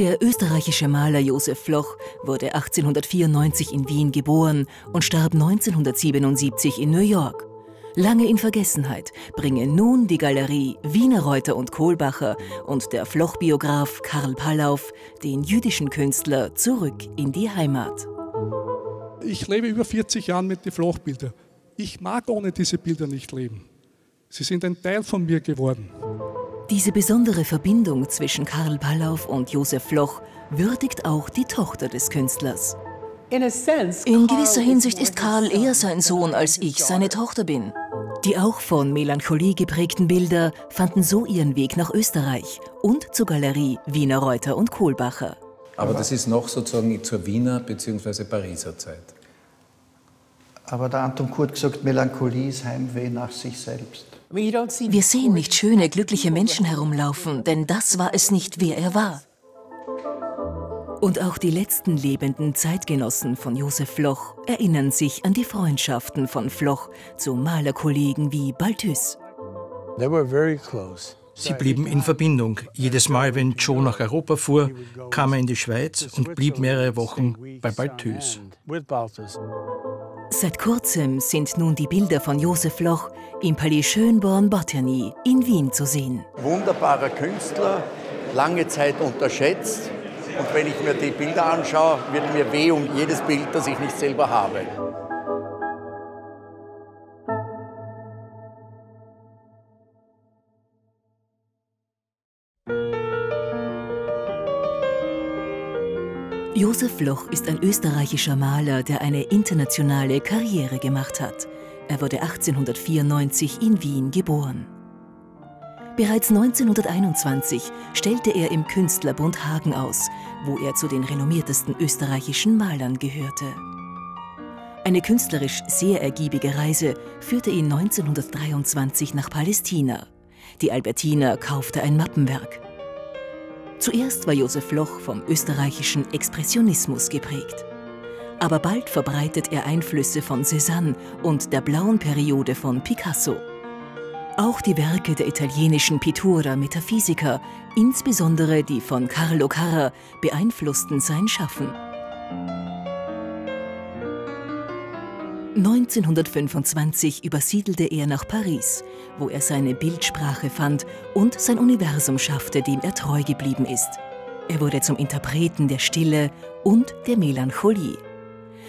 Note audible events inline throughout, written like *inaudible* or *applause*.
Der österreichische Maler Josef Floch wurde 1894 in Wien geboren und starb 1977 in New York. Lange in Vergessenheit bringen nun die Galerie Wiener Reuter und Kohlbacher und der Floch-Biograf Karl Pallauf den jüdischen Künstler zurück in die Heimat. Ich lebe über 40 Jahre mit den Flochbildern. Ich mag ohne diese Bilder nicht leben. Sie sind ein Teil von mir geworden. Diese besondere Verbindung zwischen Karl Pallauf und Josef Floch würdigt auch die Tochter des Künstlers. In gewisser Hinsicht ist Karl eher sein Sohn, als ich seine Tochter bin. Die auch von Melancholie geprägten Bilder fanden so ihren Weg nach Österreich und zur Galerie Wiener Reuter und Kohlbacher. Aber das ist noch sozusagen zur Wiener bzw. Pariser Zeit. Aber der Anton Kurt gesagt, Melancholie ist Heimweh nach sich selbst. Wir sehen nicht schöne, glückliche Menschen herumlaufen, denn das war es nicht, wer er war. Und auch die letzten lebenden Zeitgenossen von Josef Floch erinnern sich an die Freundschaften von Floch zu Malerkollegen wie Balthus. Sie blieben in Verbindung. Jedes Mal, wenn Joe nach Europa fuhr, kam er in die Schweiz und blieb mehrere Wochen bei Balthus. Seit kurzem sind nun die Bilder von Josef Loch im Palais Schönborn-Botany in Wien zu sehen. Wunderbarer Künstler, lange Zeit unterschätzt. Und wenn ich mir die Bilder anschaue, wird mir weh um jedes Bild, das ich nicht selber habe. Josef Loch ist ein österreichischer Maler, der eine internationale Karriere gemacht hat. Er wurde 1894 in Wien geboren. Bereits 1921 stellte er im Künstlerbund Hagen aus, wo er zu den renommiertesten österreichischen Malern gehörte. Eine künstlerisch sehr ergiebige Reise führte ihn 1923 nach Palästina. Die Albertina kaufte ein Mappenwerk. Zuerst war Josef Loch vom österreichischen Expressionismus geprägt. Aber bald verbreitet er Einflüsse von Cézanne und der blauen Periode von Picasso. Auch die Werke der italienischen Pittura Metaphysiker, insbesondere die von Carlo Carra, beeinflussten sein Schaffen. 1925 übersiedelte er nach Paris, wo er seine Bildsprache fand und sein Universum schaffte, dem er treu geblieben ist. Er wurde zum Interpreten der Stille und der Melancholie.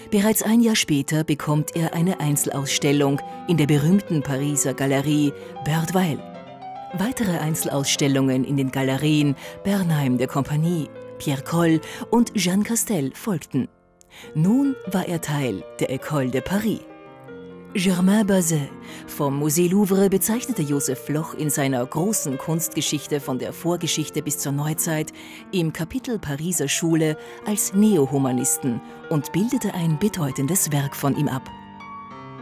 Bereits ein Jahr später bekommt er eine Einzelausstellung in der berühmten Pariser Galerie Birdweil. Weitere Einzelausstellungen in den Galerien Bernheim der Kompanie, Pierre Coll und Jeanne Castel folgten. Nun war er Teil der École de Paris. Germain Bazet vom Musée Louvre bezeichnete Joseph Loch in seiner großen Kunstgeschichte von der Vorgeschichte bis zur Neuzeit im Kapitel Pariser Schule als Neohumanisten und bildete ein bedeutendes Werk von ihm ab.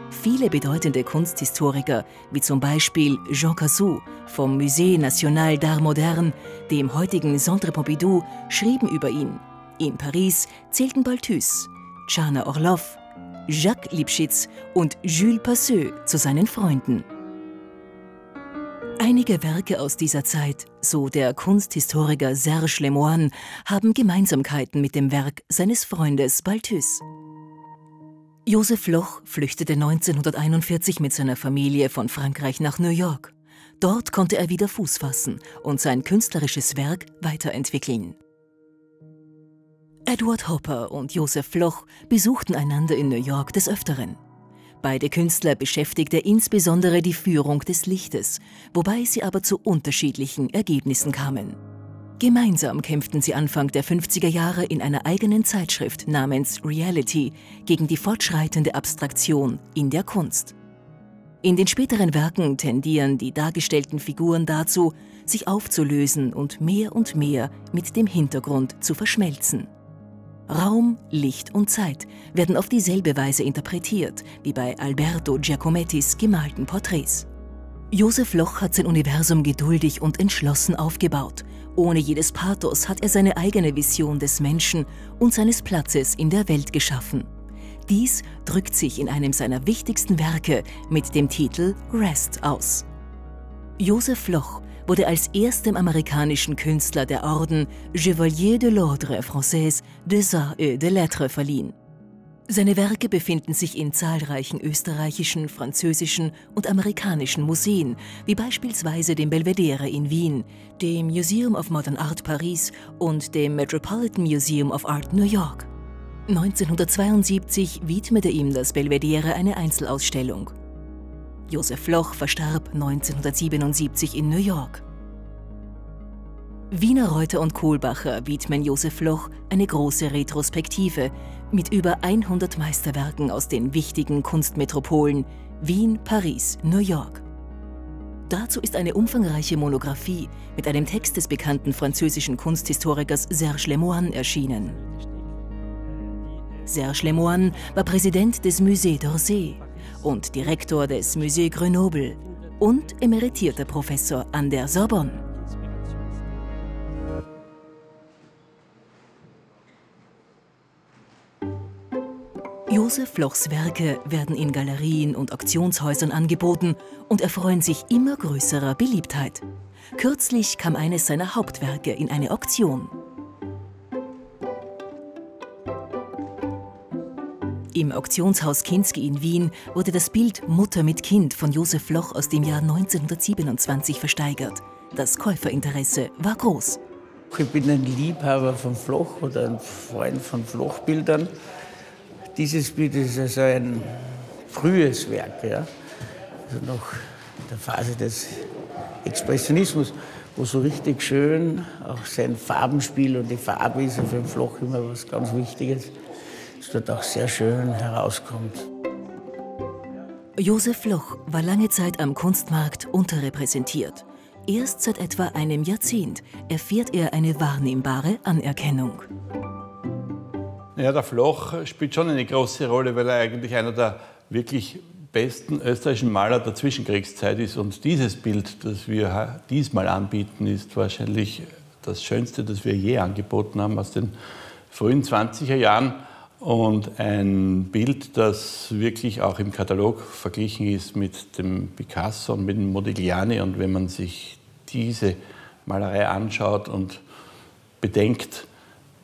Viele bedeutende Kunsthistoriker, wie zum Beispiel Jean Cassou vom Musée National d'Art Moderne, dem heutigen Centre Pompidou, schrieben über ihn in Paris zählten Balthus, Tschana Orlov, Jacques Lipschitz und Jules Passeux zu seinen Freunden. Einige Werke aus dieser Zeit, so der Kunsthistoriker Serge Lemoine, haben Gemeinsamkeiten mit dem Werk seines Freundes Balthus. Josef Loch flüchtete 1941 mit seiner Familie von Frankreich nach New York. Dort konnte er wieder Fuß fassen und sein künstlerisches Werk weiterentwickeln. Edward Hopper und Joseph Floch besuchten einander in New York des Öfteren. Beide Künstler beschäftigte insbesondere die Führung des Lichtes, wobei sie aber zu unterschiedlichen Ergebnissen kamen. Gemeinsam kämpften sie Anfang der 50er Jahre in einer eigenen Zeitschrift namens Reality gegen die fortschreitende Abstraktion in der Kunst. In den späteren Werken tendieren die dargestellten Figuren dazu, sich aufzulösen und mehr und mehr mit dem Hintergrund zu verschmelzen. Raum, Licht und Zeit werden auf dieselbe Weise interpretiert wie bei Alberto Giacomettis gemalten Porträts. Josef Loch hat sein Universum geduldig und entschlossen aufgebaut. Ohne jedes Pathos hat er seine eigene Vision des Menschen und seines Platzes in der Welt geschaffen. Dies drückt sich in einem seiner wichtigsten Werke mit dem Titel Rest aus. Joseph Floch wurde als erstem amerikanischen Künstler der Orden Chevalier de l'Ordre Français des Arts et des Lettres verliehen. Seine Werke befinden sich in zahlreichen österreichischen, französischen und amerikanischen Museen, wie beispielsweise dem Belvedere in Wien, dem Museum of Modern Art Paris und dem Metropolitan Museum of Art New York. 1972 widmete ihm das Belvedere eine Einzelausstellung. Josef Loch verstarb 1977 in New York. Wiener Reuter und Kohlbacher widmen Josef Loch eine große Retrospektive mit über 100 Meisterwerken aus den wichtigen Kunstmetropolen Wien, Paris, New York. Dazu ist eine umfangreiche Monographie mit einem Text des bekannten französischen Kunsthistorikers Serge Lemoine erschienen. Serge Lemoine war Präsident des Musée d'Orsay und Direktor des Musée Grenoble und emeritierter Professor an der Sorbonne. Josef Lochs Werke werden in Galerien und Auktionshäusern angeboten und erfreuen sich immer größerer Beliebtheit. Kürzlich kam eines seiner Hauptwerke in eine Auktion. Im Auktionshaus Kinski in Wien wurde das Bild Mutter mit Kind von Josef Loch aus dem Jahr 1927 versteigert. Das Käuferinteresse war groß. Ich bin ein Liebhaber von Floch oder ein Freund von Flochbildern. Dieses Bild ist also ein frühes Werk, ja? also noch der Phase des Expressionismus, wo so richtig schön auch sein Farbenspiel und die Farbe ist für den Floch immer was ganz Wichtiges, das dort auch sehr schön herauskommt. Josef Loch war lange Zeit am Kunstmarkt unterrepräsentiert. Erst seit etwa einem Jahrzehnt erfährt er eine wahrnehmbare Anerkennung. Ja, der Floch spielt schon eine große Rolle, weil er eigentlich einer der wirklich besten österreichischen Maler der Zwischenkriegszeit ist. Und dieses Bild, das wir diesmal anbieten, ist wahrscheinlich das Schönste, das wir je angeboten haben aus den frühen 20er Jahren. Und ein Bild, das wirklich auch im Katalog verglichen ist mit dem Picasso und mit dem Modigliani. Und wenn man sich diese Malerei anschaut und bedenkt,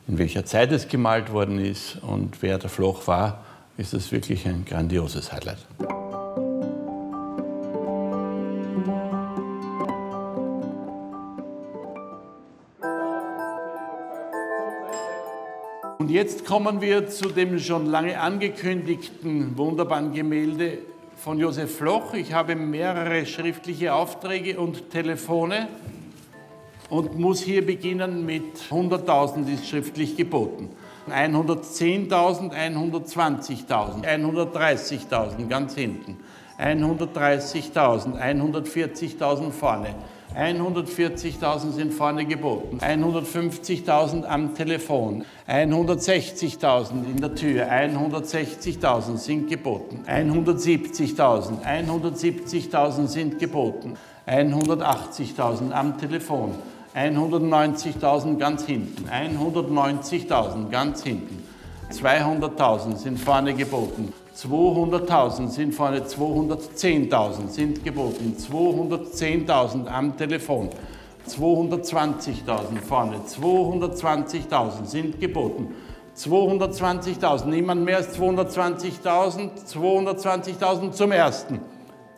in welcher Zeit es gemalt worden ist und wer der Floch war, ist es wirklich ein grandioses Highlight. Jetzt kommen wir zu dem schon lange angekündigten wunderbaren Gemälde von Josef Floch. Ich habe mehrere schriftliche Aufträge und Telefone und muss hier beginnen mit 100.000 ist schriftlich geboten. 110.000, 120.000, 130.000 ganz hinten, 130.000, 140.000 vorne, 140.000 sind vorne geboten, 150.000 am Telefon, 160.000 in der Tür, 160.000 sind geboten, 170.000, 170.000 sind geboten, 180.000 am Telefon, 190.000 ganz hinten, 190.000 ganz hinten, 200.000 sind vorne geboten, 200.000 sind vorne, 210.000 sind geboten, 210.000 am Telefon, 220.000 vorne, 220.000 sind geboten, 220.000, niemand mehr als 220.000, 220.000 zum ersten,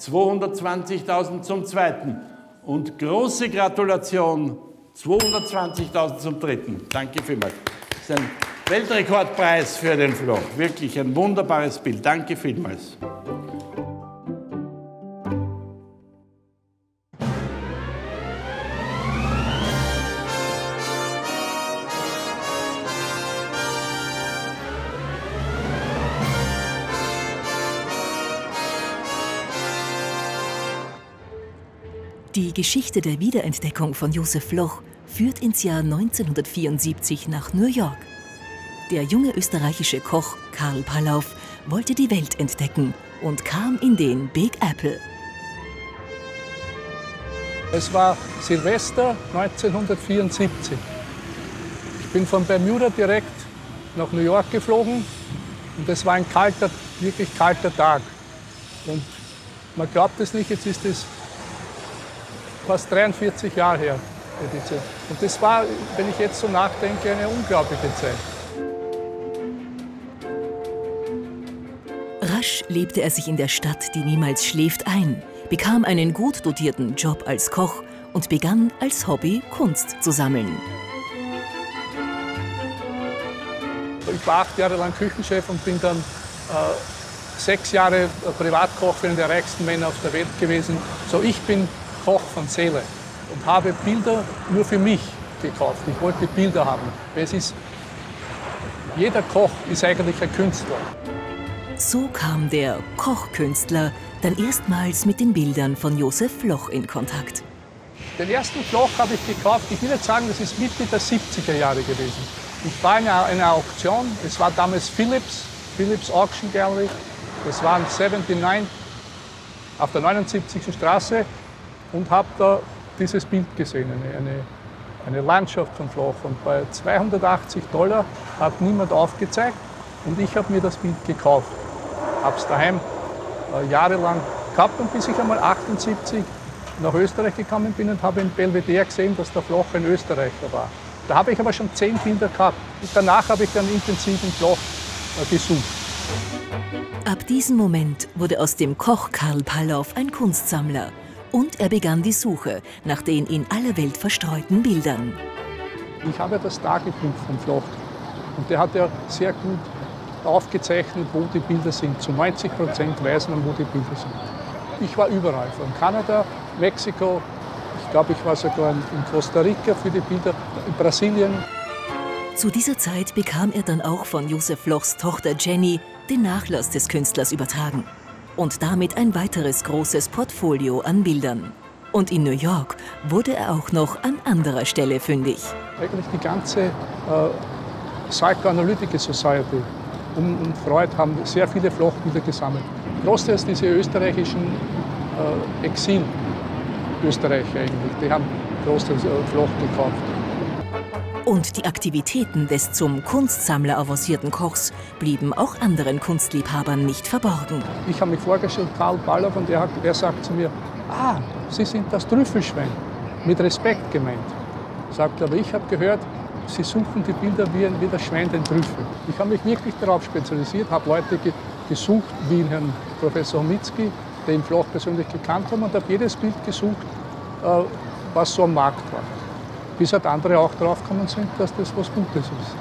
220.000 zum zweiten. Und große Gratulation. 220.000 zum dritten. Danke vielmals. Weltrekordpreis für den Floch. Wirklich ein wunderbares Bild. Danke vielmals. Die Geschichte der Wiederentdeckung von Josef Loch führt ins Jahr 1974 nach New York. Der junge österreichische Koch Karl Pallauf wollte die Welt entdecken und kam in den Big Apple. Es war Silvester 1974. Ich bin von Bermuda direkt nach New York geflogen und es war ein kalter, wirklich kalter Tag. Und man glaubt es nicht, jetzt ist es fast 43 Jahre her. Und das war, wenn ich jetzt so nachdenke, eine unglaubliche Zeit. Lebte er sich in der Stadt, die niemals schläft, ein, bekam einen gut dotierten Job als Koch und begann als Hobby Kunst zu sammeln. Ich war acht Jahre lang Küchenchef und bin dann äh, sechs Jahre Privatkoch für einen der reichsten Männer auf der Welt gewesen. So, ich bin Koch von Seele und habe Bilder nur für mich gekauft. Ich wollte Bilder haben. Es ist, jeder Koch ist eigentlich ein Künstler. So kam der Kochkünstler dann erstmals mit den Bildern von Josef Floch in Kontakt. Den ersten Floch habe ich gekauft, ich will nicht sagen, das ist Mitte der 70er Jahre gewesen. Ich war in einer Auktion, es war damals Philips, Philips Auction Gallery, das waren 79 auf der 79. Straße und habe da dieses Bild gesehen, eine, eine, eine Landschaft von Floch. Und bei 280 Dollar hat niemand aufgezeigt und ich habe mir das Bild gekauft. Habe es daheim äh, jahrelang gehabt und bis ich einmal 78 nach Österreich gekommen bin und habe in Belvedere gesehen, dass der Floch ein Österreicher war. Da habe ich aber schon zehn Bilder gehabt. Und danach habe ich dann intensiv im Floch äh, gesucht. Ab diesem Moment wurde aus dem Koch Karl Palloff ein Kunstsammler und er begann die Suche nach den in aller Welt verstreuten Bildern. Ich habe das Tagebuch vom Floch und der hat ja sehr gut aufgezeichnet, wo die Bilder sind. Zu 90 Prozent weiß man, wo die Bilder sind. Ich war überall, von Kanada, Mexiko, ich glaube, ich war sogar in Costa Rica für die Bilder, in Brasilien. Zu dieser Zeit bekam er dann auch von Josef Lochs Tochter Jenny den Nachlass des Künstlers übertragen und damit ein weiteres großes Portfolio an Bildern. Und in New York wurde er auch noch an anderer Stelle fündig. Eigentlich die ganze äh, Psychoanalytic Society um, Freud haben sehr viele Flochbilder gesammelt. Großteils diese österreichischen äh, Exil-Österreicher eigentlich, die haben großteils äh, Floch gekauft. Und die Aktivitäten des zum Kunstsammler avancierten Kochs blieben auch anderen Kunstliebhabern nicht verborgen. Ich habe mich vorgestellt, Karl Ballow, und er, hat, er sagt zu mir, ah, Sie sind das Trüffelschwein, mit Respekt gemeint. Sagt aber ich habe gehört, Sie suchen die Bilder wie, wie das Schwein den Trüffel. Ich habe mich wirklich darauf spezialisiert, habe Leute ge gesucht, wie Herrn Professor Homitzki, den ich auch persönlich gekannt habe, und habe jedes Bild gesucht, äh, was so am Markt war. Bis halt andere auch draufgekommen sind, dass das was Gutes ist.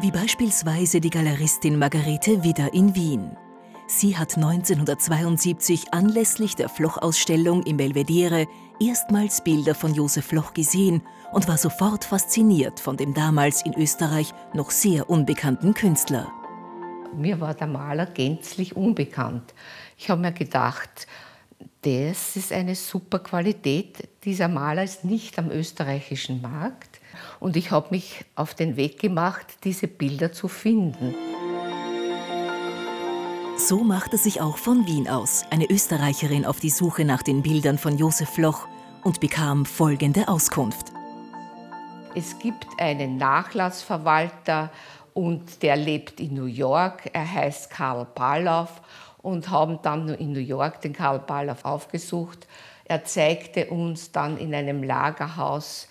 Wie beispielsweise die Galeristin Margarete Widder in Wien. Sie hat 1972 anlässlich der Floch-Ausstellung im Belvedere erstmals Bilder von Josef Floch gesehen und war sofort fasziniert von dem damals in Österreich noch sehr unbekannten Künstler. Mir war der Maler gänzlich unbekannt. Ich habe mir gedacht, das ist eine super Qualität. Dieser Maler ist nicht am österreichischen Markt. Und ich habe mich auf den Weg gemacht, diese Bilder zu finden. So machte sich auch von Wien aus eine Österreicherin auf die Suche nach den Bildern von Josef Floch und bekam folgende Auskunft. Es gibt einen Nachlassverwalter und der lebt in New York. Er heißt Karl Palloff und haben dann in New York den Karl Palloff aufgesucht. Er zeigte uns dann in einem Lagerhaus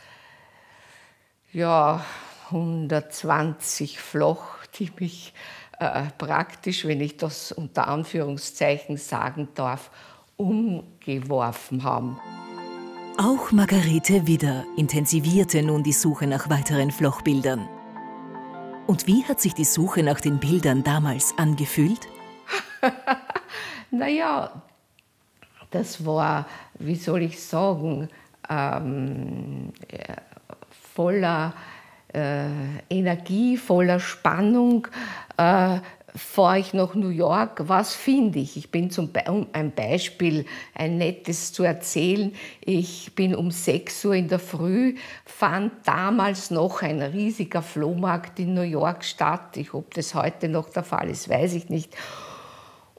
ja, 120 Floch, die mich äh, praktisch, wenn ich das unter Anführungszeichen sagen darf, umgeworfen haben. Auch Margarete Widder intensivierte nun die Suche nach weiteren Flochbildern. Und wie hat sich die Suche nach den Bildern damals angefühlt? *laughs* naja, das war, wie soll ich sagen, ähm, voller äh, Energie, voller Spannung. Äh, fahre ich nach New York, was finde ich? Ich bin zum Be um ein Beispiel, ein nettes zu erzählen. Ich bin um 6 Uhr in der Früh, fand damals noch ein riesiger Flohmarkt in New York statt. Ich, ob das heute noch der Fall ist, weiß ich nicht.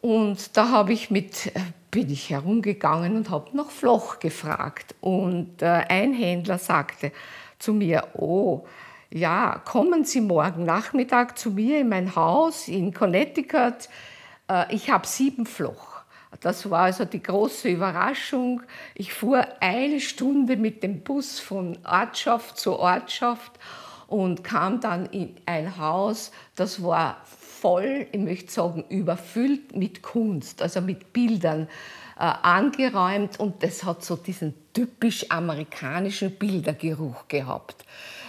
Und da habe ich mit, äh, bin ich herumgegangen und habe nach Floch gefragt. Und äh, ein Händler sagte zu mir, oh, ja, kommen Sie morgen Nachmittag zu mir in mein Haus in Connecticut. Äh, ich habe sieben Floch. Das war also die große Überraschung. Ich fuhr eine Stunde mit dem Bus von Ortschaft zu Ortschaft und kam dann in ein Haus, das war voll, ich möchte sagen, überfüllt mit Kunst, also mit Bildern äh, angeräumt und das hat so diesen typisch amerikanischen Bildergeruch gehabt.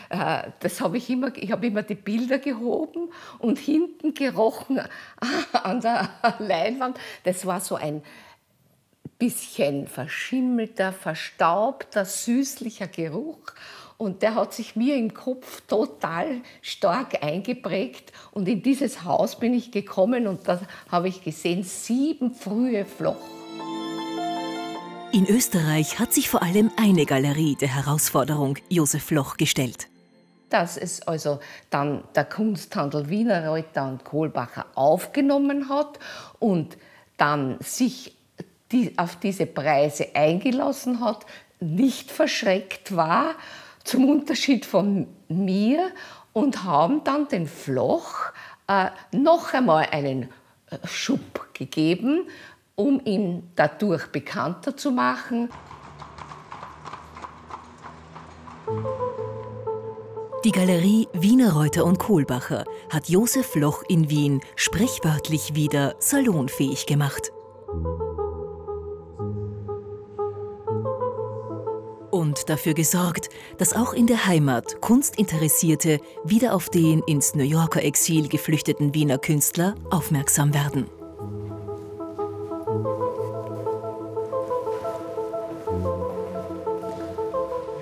Äh, das habe ich immer, ich habe immer die Bilder gehoben und hinten gerochen *laughs* an der Leinwand. Das war so ein bisschen verschimmelter, verstaubter, süßlicher Geruch. Und der hat sich mir im Kopf total stark eingeprägt. Und in dieses Haus bin ich gekommen und da habe ich gesehen, sieben frühe Floch. In Österreich hat sich vor allem eine Galerie der Herausforderung Josef Loch gestellt dass es also dann der Kunsthandel Wiener Reuter und Kohlbacher aufgenommen hat und dann sich die, auf diese Preise eingelassen hat, nicht verschreckt war, zum Unterschied von mir, und haben dann den Floch äh, noch einmal einen äh, Schub gegeben, um ihn dadurch bekannter zu machen. Die Galerie Wiener Reuter und Kohlbacher hat Josef Loch in Wien sprichwörtlich wieder salonfähig gemacht. Und dafür gesorgt, dass auch in der Heimat Kunstinteressierte wieder auf den ins New Yorker Exil geflüchteten Wiener Künstler aufmerksam werden.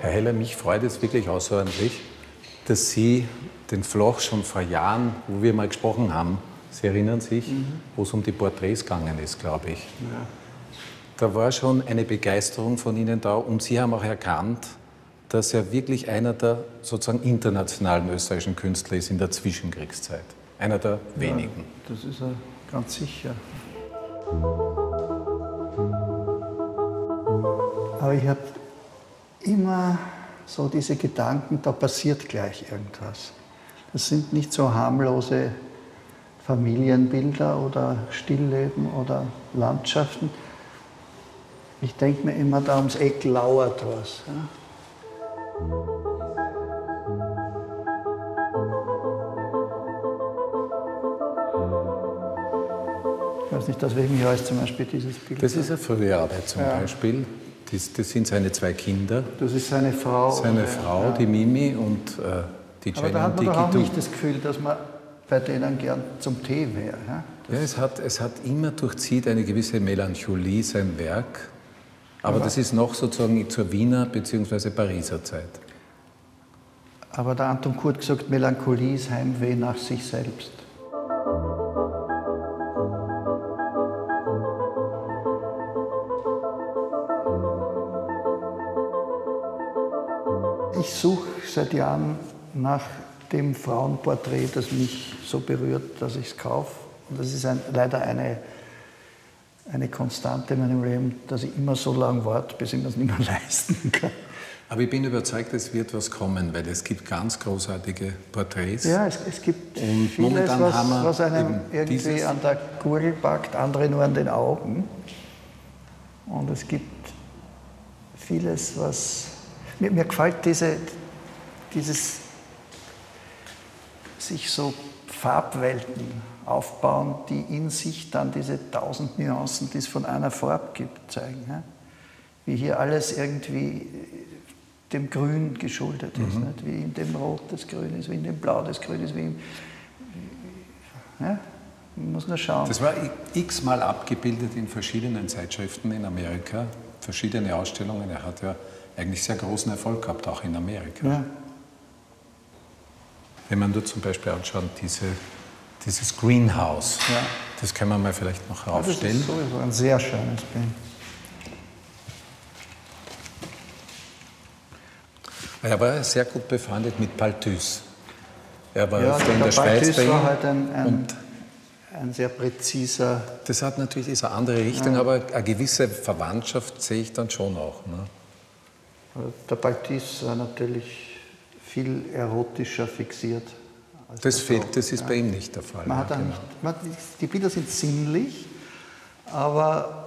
Herr Heller, mich freut es wirklich außerordentlich, dass Sie den Floch schon vor Jahren, wo wir mal gesprochen haben, Sie erinnern sich, mhm. wo es um die Porträts gegangen ist, glaube ich. Ja. Da war schon eine Begeisterung von Ihnen da und Sie haben auch erkannt, dass er wirklich einer der sozusagen internationalen österreichischen Künstler ist in der Zwischenkriegszeit. Einer der ja, wenigen. Das ist er ganz sicher. Aber ich habe immer so diese Gedanken, da passiert gleich irgendwas. Das sind nicht so harmlose Familienbilder oder Stillleben oder Landschaften. Ich denke mir immer, da ums Eck lauert was. Ja? Ich weiß nicht, welchem Jahr ist zum Beispiel dieses Bild? Das ist eine frühe Arbeit zum ja. Beispiel. Das, das, sind seine zwei Kinder. Das ist seine Frau. Seine oder? Frau, ja. die Mimi und äh, die Jenny. Aber da hat man doch auch nicht das Gefühl, dass man bei denen gern zum Tee wäre. Ja, ja es, hat, es hat immer durchzieht eine gewisse Melancholie sein Werk. Aber, aber das ist noch sozusagen zur Wiener bzw. Pariser Zeit. Aber der Anton Kurt gesagt, Melancholie ist Heimweh nach sich selbst. Ich suche seit Jahren nach dem Frauenporträt, das mich so berührt, dass ich es kaufe. Und das ist ein, leider eine, eine Konstante in meinem Leben, dass ich immer so lange warte, bis ich mir das nicht mehr *laughs* leisten kann. Aber ich bin überzeugt, es wird was kommen, weil es gibt ganz großartige Porträts. Ja, es, es gibt und vieles, was, was einem irgendwie an der Gurgel packt, andere nur an den Augen. Und es gibt vieles, was mir, mir gefällt diese, dieses sich so Farbwelten aufbauen, die in sich dann diese tausend Nuancen, die es von einer Farbe gibt, zeigen. Ja? Wie hier alles irgendwie dem Grün geschuldet ist. Mhm. Nicht? Wie in dem Rot das Grün ist, wie in dem Blau das Grün ist, wie im, ja? Man muss nur schauen. Das war x-mal abgebildet in verschiedenen Zeitschriften in Amerika, verschiedene Ausstellungen. Er hat ja eigentlich sehr großen Erfolg gehabt, auch in Amerika. Ja. Wenn man dort zum Beispiel anschaut, diese, dieses Greenhouse, ja. das kann man mal vielleicht noch aufstellen. das ist sowieso ein sehr schönes Bild. Er war sehr gut befreundet mit Palthus. Er war ja, in der, Schweiz bei ihm. war halt ein, ein, ein, sehr präziser... Das hat natürlich diese andere Richtung, ja. aber eine gewisse Verwandtschaft sehe ich dann schon auch. Ne? Der Baltis war natürlich viel erotischer fixiert. Das fehlt, das ist ja. bei ihm nicht der Fall. Man hat ja, genau. nicht, man, die Bilder sind sinnlich, aber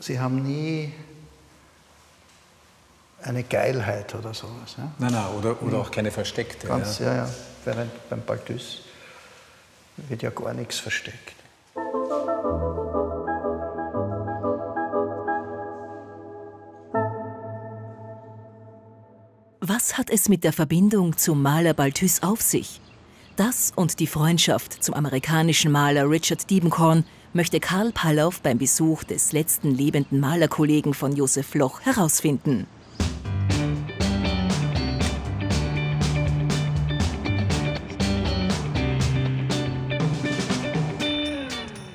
Sie haben nie eine Geilheit oder sowas. Ja? Nein, nein, oder, oder auch keine versteckte. Ganz, ja, ja. Während beim Balthus wird ja gar nichts versteckt. Was hat es mit der Verbindung zum Maler Balthus auf sich? Das und die Freundschaft zum amerikanischen Maler Richard Diebenkorn möchte Karl Pallow beim Besuch des letzten lebenden Malerkollegen von Josef Loch herausfinden.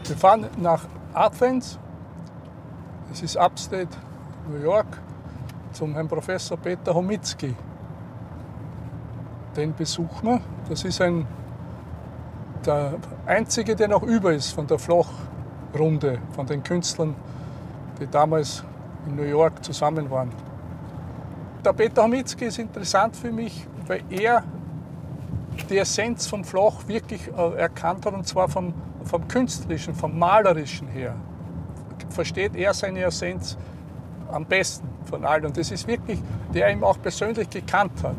Wir fahren nach Athens, das ist Upstate New York, zum Herrn Professor Peter Homitzki. Den besuchen wir. Das ist ein, der einzige, der noch über ist von der Flochrunde, von den Künstlern, die damals in New York zusammen waren. Der Peter Homitzki ist interessant für mich, weil er die Essenz vom Floch wirklich äh, erkannt hat, und zwar vom, vom Künstlerischen, vom Malerischen her. Versteht er seine Essenz am besten von allen. Und das ist wirklich, der ihn auch persönlich gekannt hat.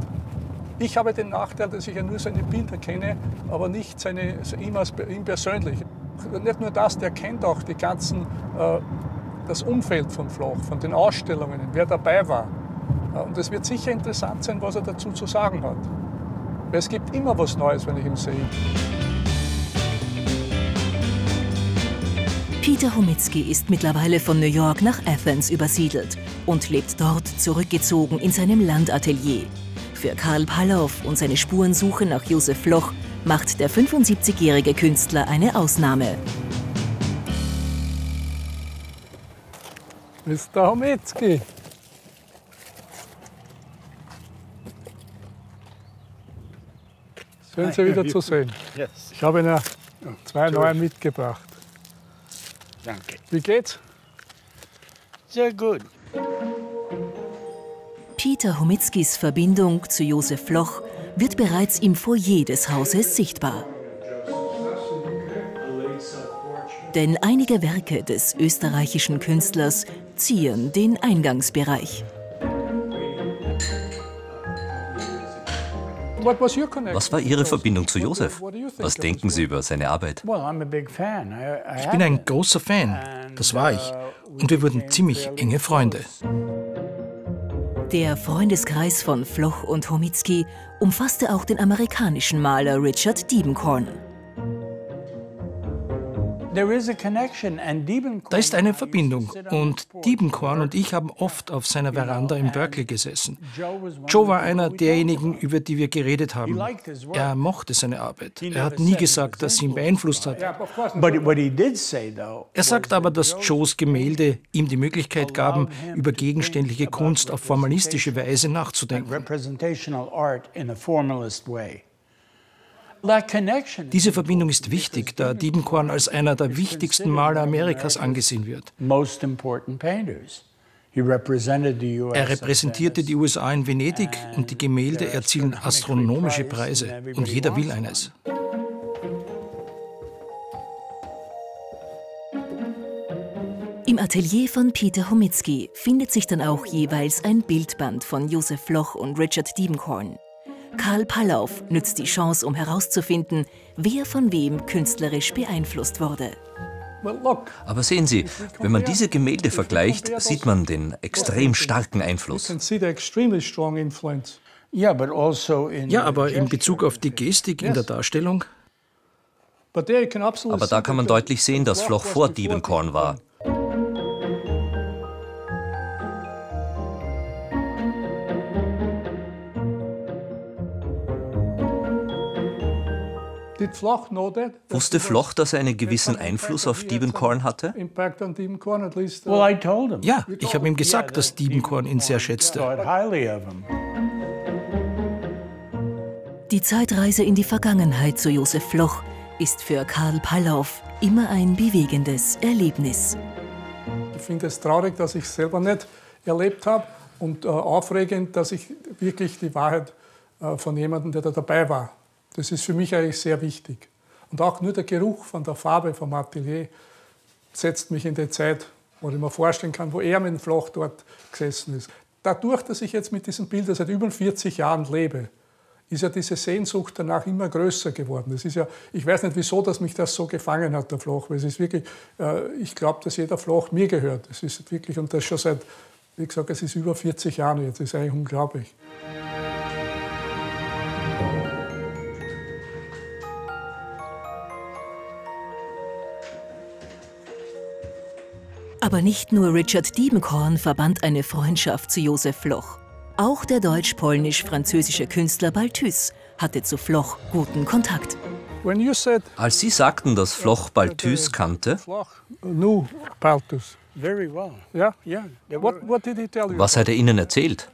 Ich habe den Nachteil, dass ich ja nur seine Bilder kenne, aber nicht seine, ihn, als, ihn persönlich. Nicht nur das, der kennt auch die ganzen, äh, das Umfeld vom Floch, von den Ausstellungen, wer dabei war. Und es wird sicher interessant sein, was er dazu zu sagen hat. Weil es gibt immer was Neues, wenn ich ihn sehe. Peter Homitzki ist mittlerweile von New York nach Athens übersiedelt und lebt dort zurückgezogen in seinem Landatelier. Für Karl Pallow und seine Spurensuche nach Josef Loch macht der 75-jährige Künstler eine Ausnahme. Mr. Homitzki. Schön, Sie wieder *laughs* zu sehen. Ich habe Ihnen zwei neue mitgebracht. Danke. Wie geht's? Sehr gut. Peter Homitzkis Verbindung zu Josef Loch wird bereits im Foyer des Hauses sichtbar. Denn einige Werke des österreichischen Künstlers zieren den Eingangsbereich. Was war Ihre Verbindung zu Josef? Was denken Sie über seine Arbeit? Ich bin ein großer Fan, das war ich. Und wir wurden ziemlich enge Freunde. Der Freundeskreis von Floch und Homitzki umfasste auch den amerikanischen Maler Richard Diebenkorn. Da ist eine Verbindung und Diebenkorn und ich haben oft auf seiner Veranda in Berkeley gesessen. Joe war einer derjenigen, über die wir geredet haben. Er mochte seine Arbeit. Er hat nie gesagt, dass sie ihn beeinflusst hat. Er sagt aber, dass Joes Gemälde ihm die Möglichkeit gaben, über gegenständliche Kunst auf formalistische Weise nachzudenken. Diese Verbindung ist wichtig, da Diebenkorn als einer der wichtigsten Maler Amerikas angesehen wird. Er repräsentierte die USA in Venedig und die Gemälde erzielen astronomische Preise und jeder will eines. Im Atelier von Peter Homitzki findet sich dann auch jeweils ein Bildband von Josef Loch und Richard Diebenkorn. Karl Pallow nützt die Chance, um herauszufinden, wer von wem künstlerisch beeinflusst wurde. Aber sehen Sie, wenn man diese Gemälde vergleicht, sieht man den extrem starken Einfluss. Ja, aber in Bezug auf die Gestik in der Darstellung? Aber da kann man deutlich sehen, dass Floch vor Diebenkorn war. Wusste Floch, dass er einen gewissen Einfluss auf Diebenkorn hatte? Ja, ich habe ihm gesagt, dass Diebenkorn ihn sehr schätzte. Die Zeitreise in die Vergangenheit zu Josef Floch ist für Karl Pallow immer ein bewegendes Erlebnis. Ich finde es traurig, dass ich es selber nicht erlebt habe und äh, aufregend, dass ich wirklich die Wahrheit äh, von jemandem, der da dabei war, das ist für mich eigentlich sehr wichtig. Und auch nur der Geruch von der Farbe vom Atelier setzt mich in die Zeit wo ich mir vorstellen kann, wo er mit dem Floch dort gesessen ist. Dadurch, dass ich jetzt mit diesen Bildern seit über 40 Jahren lebe, ist ja diese Sehnsucht danach immer größer geworden. Das ist ja, ich weiß nicht, wieso, dass mich das so gefangen hat, der Floch. Weil es ist wirklich, äh, ich glaube, dass jeder Floch mir gehört. Das ist wirklich, und das schon seit, wie gesagt, es ist über 40 Jahre jetzt. Das ist eigentlich unglaublich. Aber nicht nur Richard Diebenkorn verband eine Freundschaft zu Josef Floch. Auch der deutsch-polnisch-französische Künstler Balthus hatte zu Floch guten Kontakt. Als Sie sagten, dass Floch Balthus kannte, was hat er Ihnen erzählt?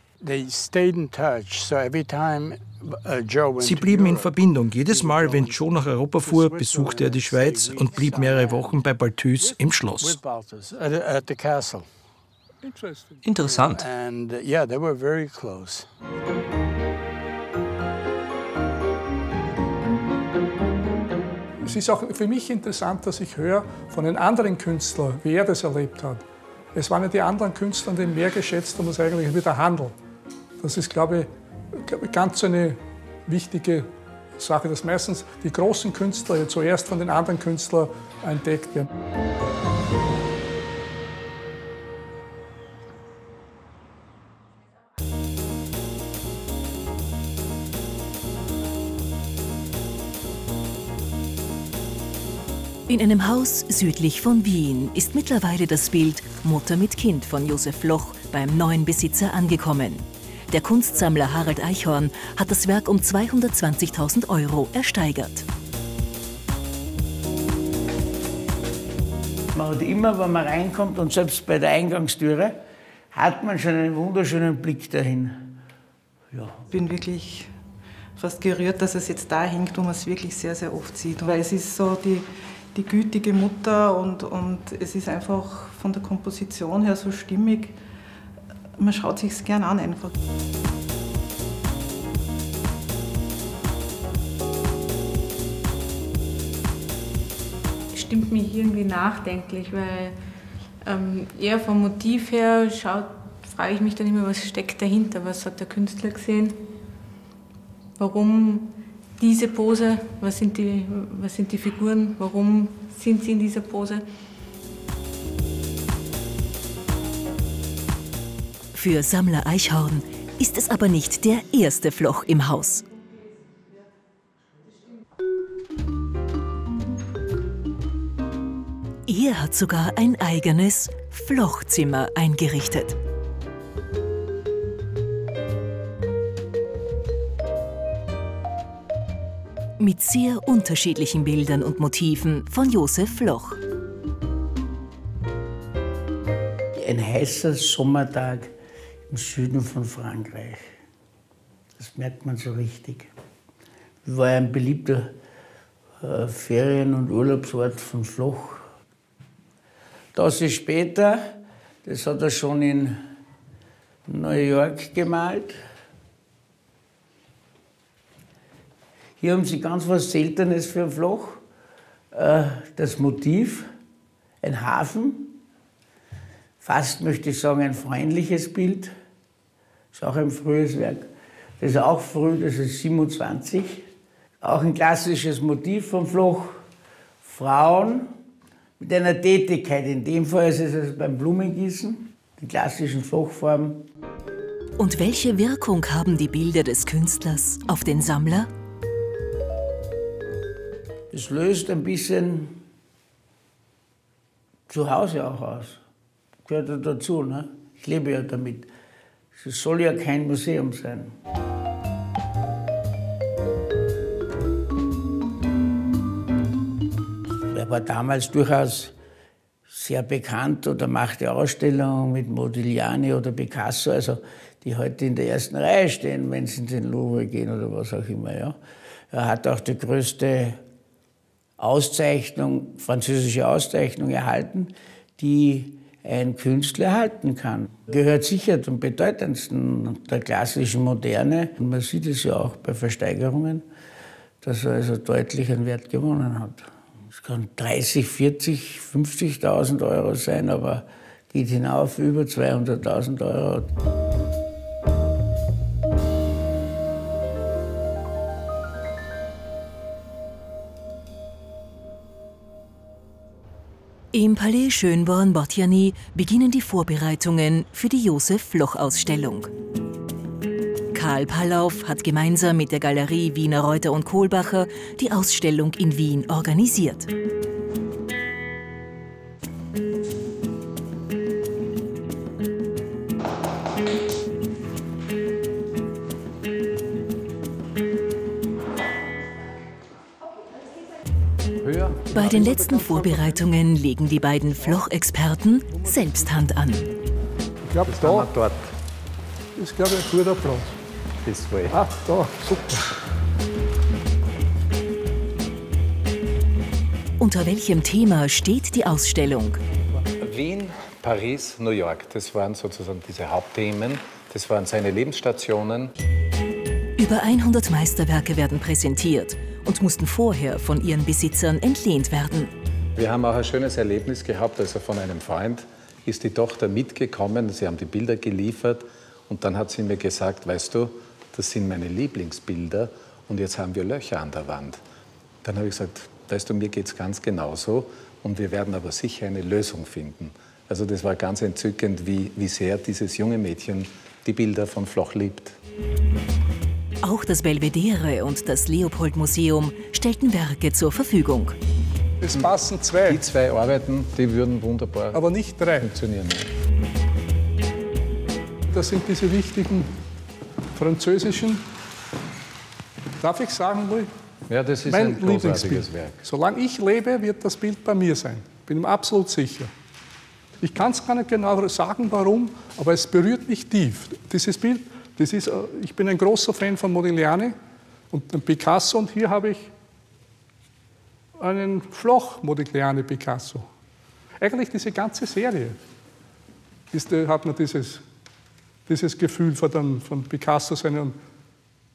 Uh, Sie blieben in Verbindung. Jedes Mal, wenn Joe nach Europa fuhr, besuchte er die Schweiz und blieb mehrere Wochen bei Balthus im Schloss. Interessant. Es ist auch für mich interessant, dass ich höre von den anderen Künstlern, wie er das erlebt hat. Es waren ja die anderen Künstler, die mehr geschätzt haben als eigentlich wie der Handel. Das ist, glaube ich, ganz eine wichtige Sache, dass meistens die großen Künstler zuerst von den anderen Künstlern entdeckt werden. In einem Haus südlich von Wien ist mittlerweile das Bild Mutter mit Kind von Josef Loch beim neuen Besitzer angekommen. Der Kunstsammler Harald Eichhorn hat das Werk um 220.000 Euro ersteigert. Man hat immer, wenn man reinkommt und selbst bei der Eingangstüre, hat man schon einen wunderschönen Blick dahin. Ja. Ich bin wirklich fast gerührt, dass es jetzt da hängt, wo man es wirklich sehr, sehr oft sieht. Weil es ist so die, die gütige Mutter und, und es ist einfach von der Komposition her so stimmig. Man schaut sich es gern an einfach. Stimmt mich irgendwie nachdenklich, weil ähm, eher vom Motiv her schaut, frage ich mich dann immer, was steckt dahinter, was hat der Künstler gesehen, warum diese Pose, was sind die, was sind die Figuren, warum sind sie in dieser Pose. Für Sammler Eichhorn ist es aber nicht der erste Floch im Haus. Er hat sogar ein eigenes Flochzimmer eingerichtet. mit sehr unterschiedlichen Bildern und Motiven von Josef Floch. Ein heißer Sommertag im Süden von Frankreich. Das merkt man so richtig. War ein beliebter äh, Ferien- und Urlaubsort von Floch. Das ist später, das hat er schon in New York gemalt. Hier haben Sie ganz was Seltenes für ein Floch. Äh, das Motiv, ein Hafen, fast möchte ich sagen ein freundliches Bild. Das ist auch ein frühes Werk. Das ist auch früh, das ist 27. Auch ein klassisches Motiv vom Floch. Frauen mit einer Tätigkeit. In dem Fall ist es also beim Blumengießen, die klassischen Flochformen. Und welche Wirkung haben die Bilder des Künstlers auf den Sammler? Es löst ein bisschen zu Hause auch aus. Gehört ja dazu, ne? Ich lebe ja damit. Es soll ja kein Museum sein. Er war damals durchaus sehr bekannt oder machte Ausstellungen mit Modigliani oder Picasso, also die heute in der ersten Reihe stehen, wenn sie in den Louvre gehen oder was auch immer. Ja. Er hat auch die größte Auszeichnung, französische Auszeichnung erhalten, die ein Künstler erhalten kann. Gehört sicher zum bedeutendsten der klassischen Moderne. Und man sieht es ja auch bei Versteigerungen, dass er also deutlich an Wert gewonnen hat. Es kann 30, 40, 50.000 Euro sein, aber geht hinauf über 200.000 Euro. Im Palais Schönborn-Bottiani beginnen die Vorbereitungen für die Josef-Floch-Ausstellung. Karl Pallauf hat gemeinsam mit der Galerie Wiener Reuter und Kohlbacher die Ausstellung in Wien organisiert. Bei den letzten Vorbereitungen legen die beiden Flochexperten selbst Hand an. Ich glaube, da dort. ist glaube ich, ein guter Platz. This way. Ah, da, super. Unter welchem Thema steht die Ausstellung? Wien, Paris, New York, das waren sozusagen diese Hauptthemen. Das waren seine Lebensstationen. Über 100 Meisterwerke werden präsentiert und mussten vorher von ihren Besitzern entlehnt werden. Wir haben auch ein schönes Erlebnis gehabt. Also von einem Freund ist die Tochter mitgekommen. Sie haben die Bilder geliefert und dann hat sie mir gesagt, weißt du, das sind meine Lieblingsbilder und jetzt haben wir Löcher an der Wand. Dann habe ich gesagt, weißt du, mir geht es ganz genauso und wir werden aber sicher eine Lösung finden. Also das war ganz entzückend, wie, wie sehr dieses junge Mädchen die Bilder von Floch liebt. Auch das Belvedere und das Leopold-Museum stellten Werke zur Verfügung. Es passen zwei, Die zwei Arbeiten, die würden wunderbar aber nicht drei. funktionieren. Das sind diese wichtigen französischen, darf ich sagen, Louis? Ja, das ist mein ein Lieblingsbild. Werk. Solange ich lebe, wird das Bild bei mir sein. Bin mir absolut sicher. Ich kann es gar nicht genau sagen, warum, aber es berührt mich tief. Dieses Bild, das ist, äh, ich bin ein großer Fan von Modigliani und dem Picasso und hier habe ich einen Floch Modigliani Picasso. Eigentlich diese ganze Serie ist, äh, hat man dieses, dieses Gefühl von, den, von Picasso, seinen,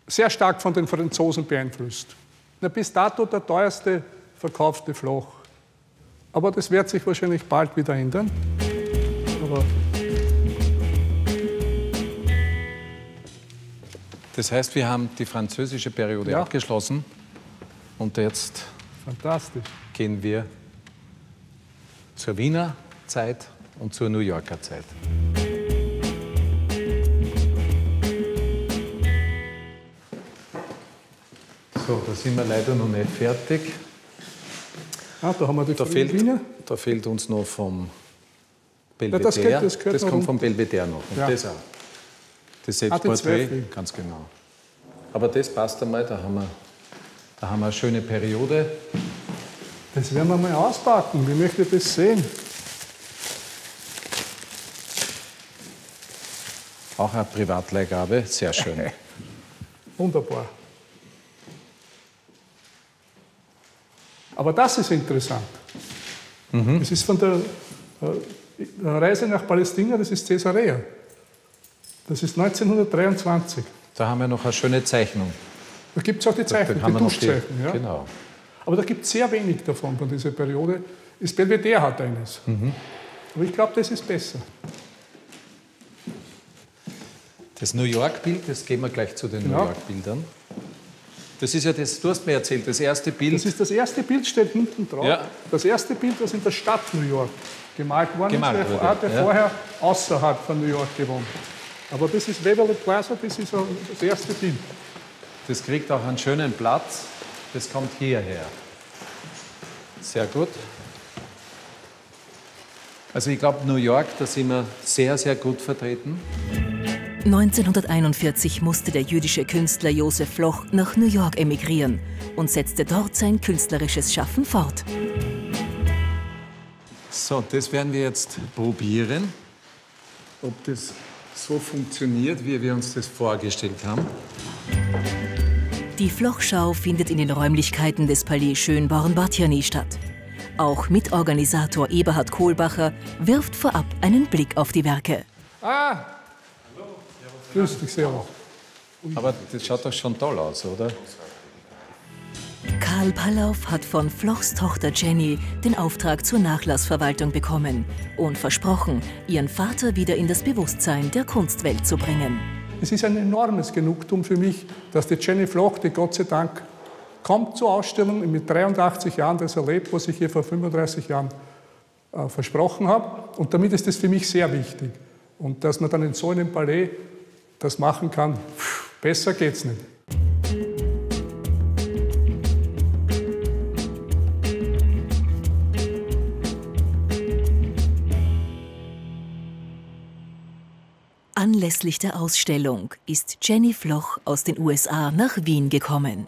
sehr stark von den Franzosen beeinflusst. Na, bis dato der teuerste verkaufte Floch. Aber das wird sich wahrscheinlich bald wieder ändern. Aber Das heißt, wir haben die französische Periode Ja. abgeschlossen und jetzt fantastisch. gehen wir zur Wiener Zeit und zur New Yorker Zeit. So, da sind wir leider noch nicht fertig. Ah, da haben wir die Da fehlt, Wiener. da fehlt uns noch vom das Belvedere. gehört- das gehört noch kommt um- vom Belvedere noch. Und Ja. das auch. Das Ah, Selbstporträt, ganz genau. Aber das passt einmal, da haben wir, da haben wir eine schöne Periode. Das werden wir mal auspacken. Wie möchte ich das sehen? Auch eine Privatleihgabe, sehr schön. *laughs* Wunderbar. Aber das ist interessant. Mhm. Das ist von der äh, Reise nach Palästina, das ist Caesarea. Das ist 1923. Da haben wir noch eine schöne Zeichnung. Da gibt es auch die Zeichnung, haben die Tuschzeichen. Ja? Genau. Aber da gibt es sehr wenig davon, von dieser Periode. Das Belvedere hat eines. Mhm. Aber ich glaube, das ist besser. Das New York-Bild, das gehen wir gleich zu den Genau. New York-Bildern. Das ist ja das, du hast mir erzählt, das erste Bild. Das ist das erste Bild, steht hinten drauf. Ja. Das erste Bild, das in der Stadt New York gemalt worden Gemalt ist. Der wurde, hat ja ja. vorher außerhalb von New York gewohnt. Aber das ist Waverly Plaza, das ist das erste Bild. Das kriegt auch einen schönen Platz. Das kommt hierher. Sehr gut. Also ich glaube, New York, da sind wir sehr, sehr gut vertreten. 1941 musste der jüdische Künstler Josef Floch nach New York emigrieren und setzte dort sein künstlerisches Schaffen fort. So, das werden wir jetzt probieren, ob das so funktioniert, wie wir uns das vorgestellt haben. Die Flochschau findet in den Räumlichkeiten des Palais Schönborn-Bartjani statt. Auch Mitorganisator Eberhard Kohlbacher wirft vorab einen Blick auf die Werke. Ah! Grüß dich, Servus. Aber das schaut doch schon toll aus, oder? Karl Pallauf hat von Flochs Tochter Jenny den Auftrag zur Nachlassverwaltung bekommen und versprochen, ihren Vater wieder in das Bewusstsein der Kunstwelt zu bringen. Es ist ein enormes Genugtuung für mich, dass die Jenny Floch, die Gott sei Dank kommt zur Ausstellung mit 83 Jahren das erlebt, was ich hier vor 35 Jahren äh, versprochen habe. Und damit ist das für mich sehr wichtig. Und dass man dann in so einem Palais das machen kann, besser geht's nicht. Anlässlich der Ausstellung ist Jenny Floch aus den USA nach Wien gekommen.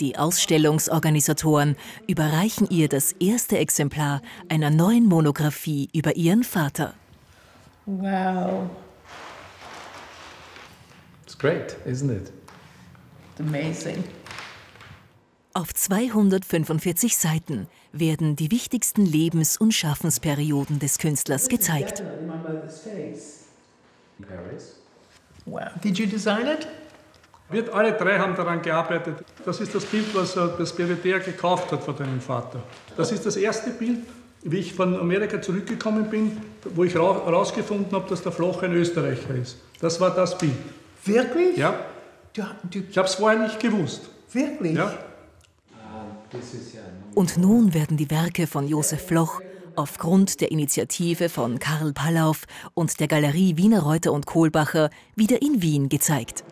Die Ausstellungsorganisatoren überreichen ihr das erste Exemplar einer neuen Monographie über ihren Vater. Wow. It's great, isn't it? Amazing. Auf 245 Seiten werden die wichtigsten Lebens- und Schaffensperioden des Künstlers gezeigt. Wow. Did you design it? Wir alle drei haben daran gearbeitet. Das ist das Bild, was das Belvedere gekauft hat von deinem Vater. Das ist das erste Bild, wie ich von Amerika zurückgekommen bin, wo ich herausgefunden habe, dass der Floch ein Österreicher ist. Das war das Bild. Wirklich? Ja. Du, du, ich habe es vorher nicht gewusst. Wirklich? Ja. Und nun werden die Werke von Josef Floch aufgrund der Initiative von Karl Pallauf und der Galerie Wiener Reuter und Kohlbacher wieder in Wien gezeigt.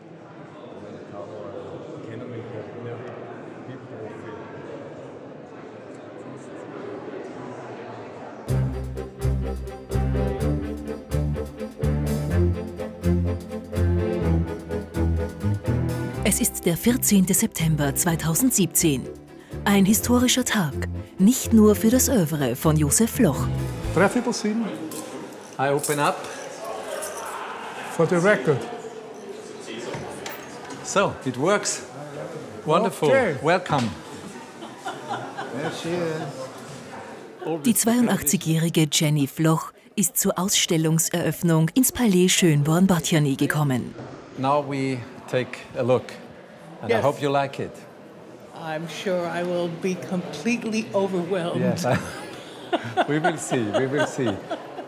Es ist der 14. September 2017. Ein historischer Tag, nicht nur für das Övre von Josef Floch. Dreiviertel sieben. I open up. For the record. So, it works. Wonderful. Okay. Welcome. Die 82-jährige Jenny Floch ist zur Ausstellungseröffnung ins Palais Schönborn-Batjany gekommen. Now we take a look. And Yes. I hope you like it. I'm sure I will be completely overwhelmed. Yes. *laughs* we will see. We will see.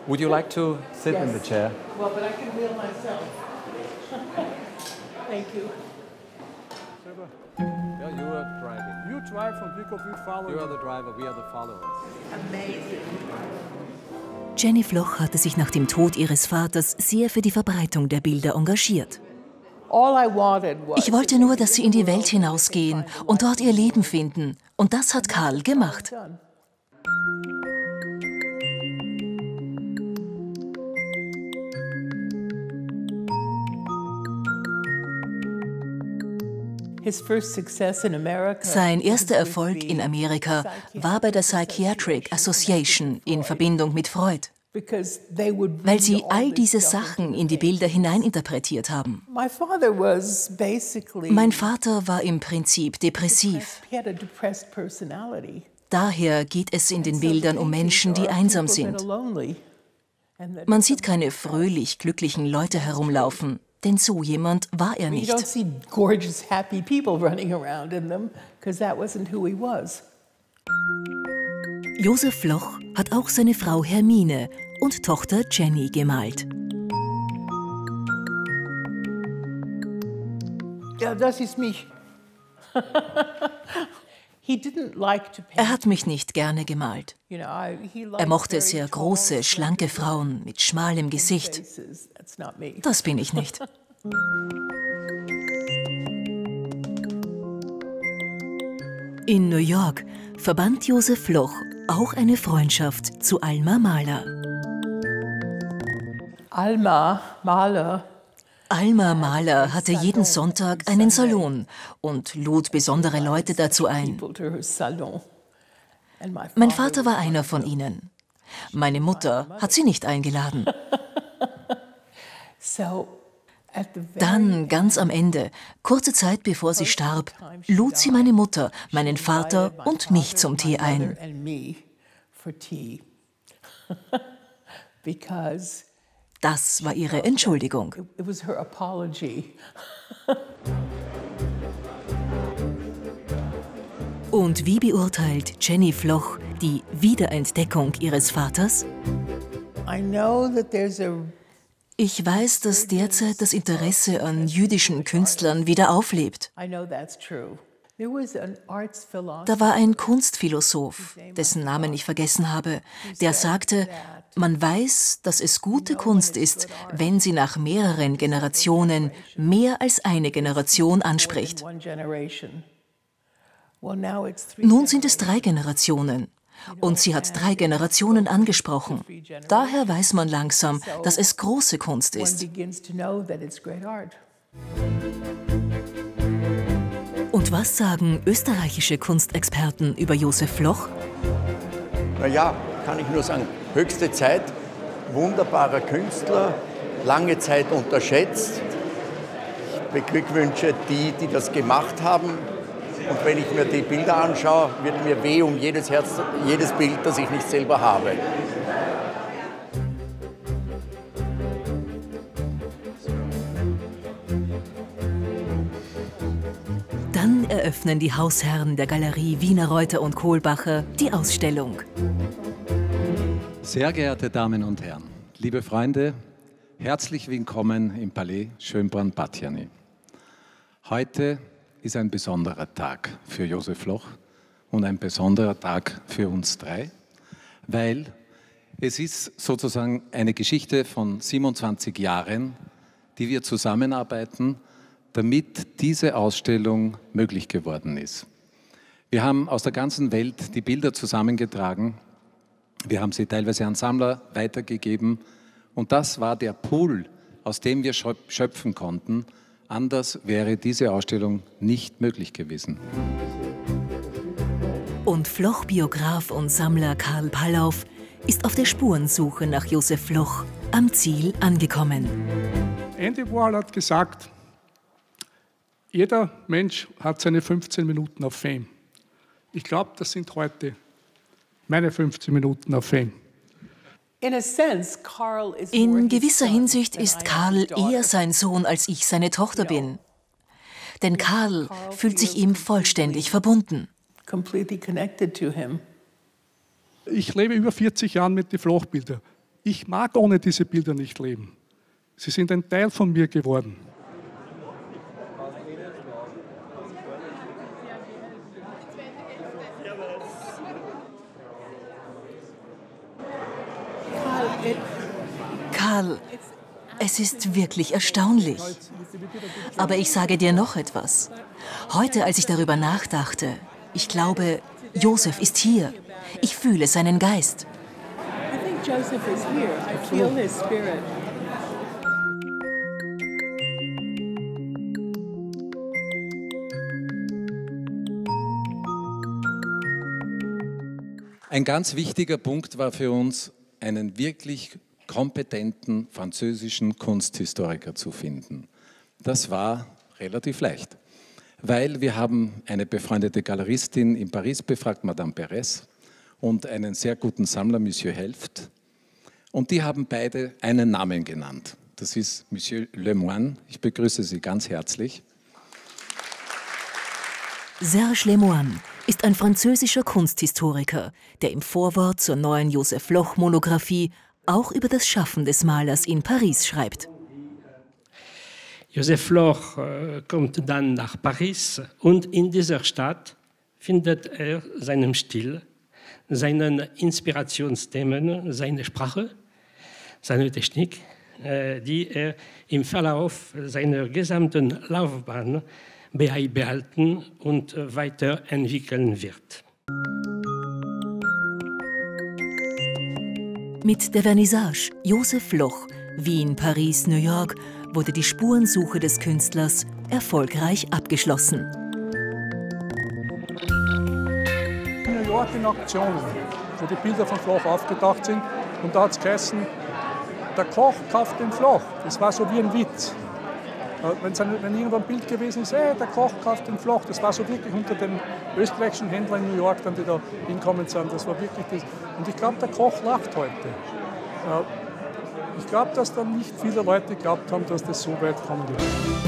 Would you like to sit in the Yes. chair? Well, but I can wheel myself. *laughs* Thank you. Yeah, you are driving. You drive we go, we follow. You are the driver. We are the followers. Amazing. Jenny Floch hatte sich nach dem Tod ihres Vaters sehr für die Verbreitung der Bilder engagiert. All I wanted was Ich wollte nur, dass sie in die Welt hinausgehen und dort ihr Leben finden. Und das hat Karl gemacht. Sein erster Erfolg in Amerika war bei der Psychiatric Association in Verbindung mit Freud, weil sie all diese. Sachen in die Bilder hineininterpretiert haben. Mein Vater war im Prinzip depressiv. Daher geht es in den Bildern um Menschen, die einsam sind. Man sieht keine fröhlich glücklichen Leute herumlaufen, denn so jemand war er nicht. *laughs* Josef Loch hat auch seine Frau Hermine und Tochter Jenny gemalt. Ja, das ist mich. *laughs* Er hat mich nicht gerne gemalt. Er mochte sehr große, schlanke Frauen mit schmalem Gesicht. Das bin ich nicht. *laughs* In New York verband Josef Loch auch eine Freundschaft zu Alma Mahler. Alma Mahler Alma Mahler hatte jeden Sonntag einen Salon und lud besondere Leute dazu ein. Mein Vater war einer von ihnen. Meine Mutter hat sie nicht eingeladen. *laughs* Dann, ganz am Ende, kurze Zeit bevor sie starb, lud sie meine Mutter, meinen Vater und mich zum Tee ein. *laughs* because Das war ihre Entschuldigung. *laughs* Und wie beurteilt Jenny Floch die Wiederentdeckung ihres Vaters? Ich weiß, dass derzeit das Interesse an jüdischen Künstlern wieder auflebt. Da war ein Kunstphilosoph, dessen Namen ich vergessen habe, der sagte, man weiß, dass es gute Kunst ist, wenn sie nach mehreren Generationen mehr als eine Generation anspricht. Nun sind es drei Generationen. Und sie hat drei Generationen angesprochen. Daher weiß man langsam, dass es große Kunst ist. Und was sagen österreichische Kunstexperten über Josef Floch? Naja, kann ich nur sagen, höchste Zeit, wunderbarer Künstler, lange Zeit unterschätzt. Ich beglückwünsche die, die das gemacht haben. Und wenn ich mir die Bilder anschaue, wird mir weh um jedes, Herz, jedes Bild, das ich nicht selber habe. Eröffnen die Hausherren der Galerie Wiener Reuter und Kohlbacher die Ausstellung. Sehr geehrte Damen und Herren, liebe Freunde, herzlich willkommen im Palais Schönbrunn-Batjany. Heute ist ein besonderer Tag für Josef Loch und ein besonderer Tag für uns drei, weil es ist sozusagen eine Geschichte von 27 Jahren, die wir zusammenarbeiten, damit diese Ausstellung möglich geworden ist. Wir haben aus der ganzen Welt die Bilder zusammengetragen, wir haben sie teilweise an Sammler weitergegeben und das war der Pool, aus dem wir schöpfen konnten, Anders wäre diese Ausstellung nicht möglich gewesen. Und Floch-Biograf und Sammler Karl Pallauf ist auf der Spurensuche nach Josef Floch am Ziel angekommen. Andy Warhol hat gesagt, jeder Mensch hat seine 15 Minuten auf Fame. Ich glaube, das sind heute meine 15 Minuten auf Fame. In gewisser Hinsicht ist Karl eher sein Sohn, als ich seine Tochter bin. Denn Karl fühlt sich ihm vollständig verbunden. Ich lebe über 40 Jahre mit den Flochbildern. Ich mag ohne diese Bilder nicht leben. Sie sind ein Teil von mir geworden. Karl, es ist wirklich erstaunlich. Aber ich sage dir noch etwas. Heute, als ich darüber nachdachte, ich glaube, Josef ist hier. Ich fühle seinen Geist. Ein ganz wichtiger Punkt war für uns, einen wirklich kompetenten französischen Kunsthistoriker zu finden. Das war relativ leicht, weil wir haben eine befreundete Galeristin in Paris befragt, Madame Perez, und einen sehr guten Sammler, Monsieur Helft. Und die haben beide einen Namen genannt. Das ist Monsieur Lemoine. Ich begrüße Sie ganz herzlich. Serge Lemoine ist ein französischer Kunsthistoriker, der im Vorwort zur neuen Joseph Loch-Monographie auch über das Schaffen des Malers in Paris schreibt. Joseph Loch äh, kommt dann nach Paris und in dieser Stadt findet er seinen Stil, seinen Inspirationsthemen, seine Sprache, seine Technik, äh, die er im Verlauf seiner gesamten Laufbahn behalten und weiterentwickeln wird. Mit der Vernissage Josef Loch, Wien, Paris, New York, wurde die Spurensuche des Künstlers erfolgreich abgeschlossen. In New York in Auktionen, wo die Bilder von Floch aufgetaucht sind. Und da hat es geheißen, der Koch kauft den Floch. Das war so wie ein Witz. Äh, wenn irgendwo ein Bild gewesen ist, hey, der Koch kauft den Floch, das war so wirklich unter den österreichischen Händlern in New York, dann, die da hinkommen sind, das war wirklich das. Und ich glaube, der Koch lacht heute. Äh, ich glaube, dass da nicht viele Leute geglaubt haben, dass das so weit kommen wird.